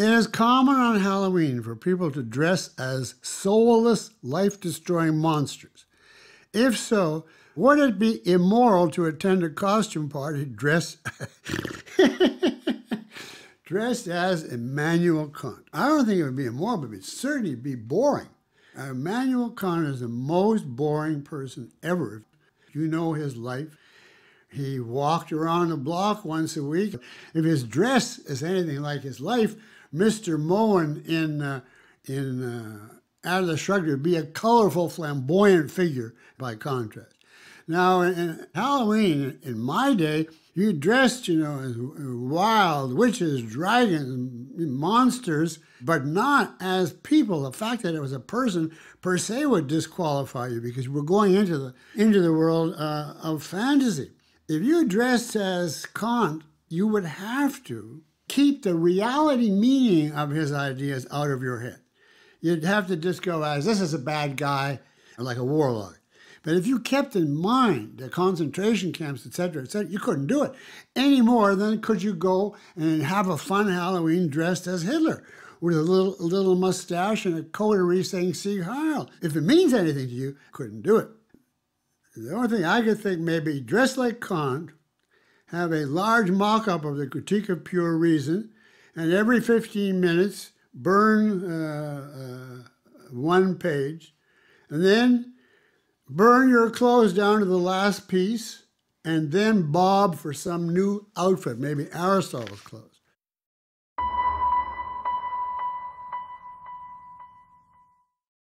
It is common on Halloween for people to dress as soulless, life destroying monsters. If so, would it be immoral to attend a costume party dressed dressed as Immanuel Kant? I don't think it would be immoral, but it would certainly be boring. Immanuel Kant is the most boring person ever. You know his life. He walked around the block once a week. If his dress is anything like his life, Mr. Mowen in uh, in uh, Atlas Shrugged would be a colorful, flamboyant figure by contrast. Now, in Halloween, in my day, you dressed, you know, as wild witches, dragons, monsters, but not as people. The fact that it was a person per se would disqualify you because we're going into the into the world uh, of fantasy. If you dressed as Kant, you would have to keep the reality meaning of his ideas out of your head. You'd have to just go as this is a bad guy, like a warlock. But if you kept in mind the concentration camps, etc., etc., you couldn't do it any more than could you go and have a fun Halloween dressed as Hitler with a little a little mustache and a coterie saying Sieg Heil. If it means anything to you, couldn't do it. The only thing I could think maybe dress like Kant, have a large mock-up of the Critique of Pure Reason, and every 15 minutes burn uh, uh, one page, and then burn your clothes down to the last piece, and then bob for some new outfit, maybe Aristotle's clothes.